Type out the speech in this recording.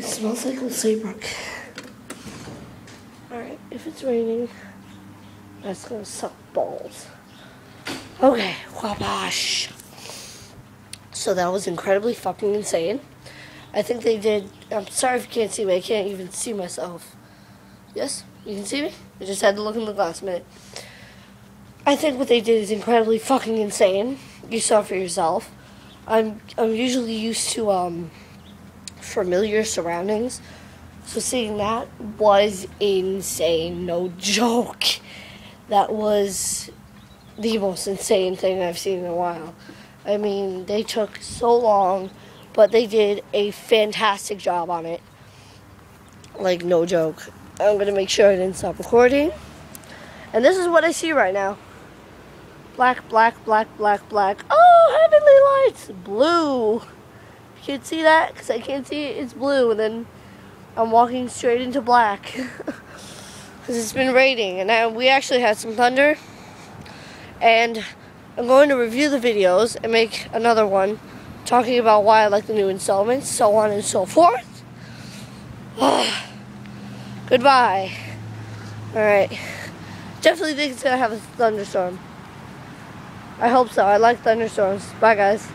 smells like Old Saybrook. Alright, if it's raining, that's gonna suck balls. Okay, wabash. So that was incredibly fucking insane. I think they did. I'm sorry if you can't see me. I can't even see myself. Yes, you can see me. I just had to look in the glass a minute. I think what they did is incredibly fucking insane. You saw for yourself. I'm I'm usually used to um familiar surroundings. So seeing that was insane, no joke. That was the most insane thing I've seen in a while. I mean, they took so long, but they did a fantastic job on it. Like, no joke. I'm gonna make sure I didn't stop recording. And this is what I see right now black, black, black, black, black. Oh, heavenly lights! Blue. Can't see that because I can't see it. It's blue, and then I'm walking straight into black because it's been raining, and we actually had some thunder. And I'm going to review the videos and make another one talking about why I like the new installments, so on and so forth. Goodbye. All right. Definitely think it's gonna have a thunderstorm. I hope so. I like thunderstorms. Bye, guys.